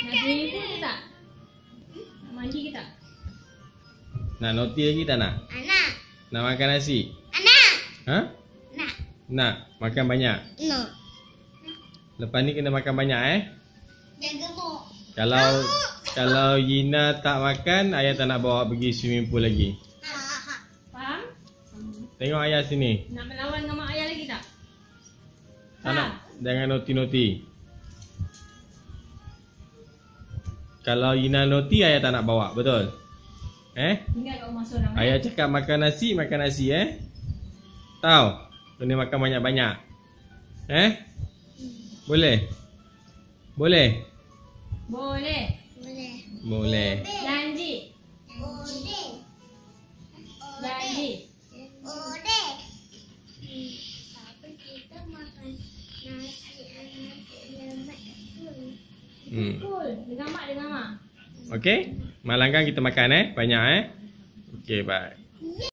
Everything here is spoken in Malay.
Nak swimming pool ke tak? Nak mandi ke tak? Nak noti lagi tak nak? Anak. Nak makan nasi? Anak. Ha? Nak. Nak makan banyak. No. Lepas ni kena makan banyak eh. Jangan gemuk. Kalau kalau Yina tak makan, ayah tak nak bawa pergi swimming pool lagi. Ha ha ha. Faham? Tengok ayah sini. Nak melawan dengan mak ayah lagi tak? Tak nak jangan noti-noti. Kalau Yina noti, ayah tak nak bawa, betul? Eh? Tinggal kat rumah seorang. eh? Ayah cakap makan nasi, makan nasi eh. Tahu? Kena makan banyak-banyak. Eh? Boleh? Boleh? Boleh. Boleh. Boleh. Janji. Boleh. Janji. Boleh. Tapi kita makan Hmm. Dengan mak, dengan mak. Okey? Malam kan kita makan eh, banyak eh. Okey, bye.